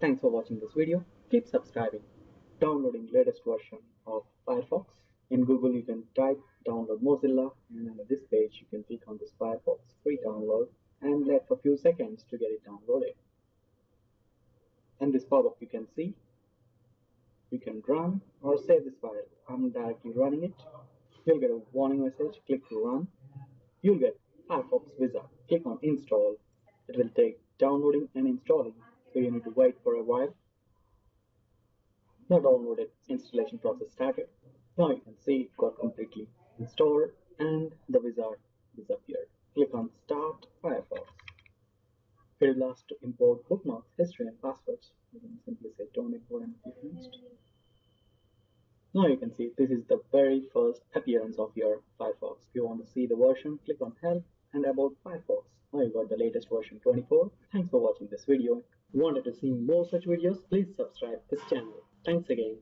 Thanks for watching this video. Keep subscribing. Downloading latest version of Firefox. In Google you can type download Mozilla and under this page you can click on this Firefox free download and let for few seconds to get it downloaded. And this pop-up you can see. You can run or save this file. I'm directly running it. You'll get a warning message. Click to run. You'll get Firefox Wizard. Click on install. It will take downloading and installing so you need to wait for a while. Now downloaded installation process started. Now you can see it got completely installed and the wizard disappeared. Click on start Firefox. It will ask to import bookmarks, history and passwords. You can simply say don't import and click next. Now you can see this is the very first appearance of your Firefox. If you want to see the version, click on help and about Firefox. You got the latest version 24. Thanks for watching this video. Wanted to see more such videos? Please subscribe this channel. Thanks again.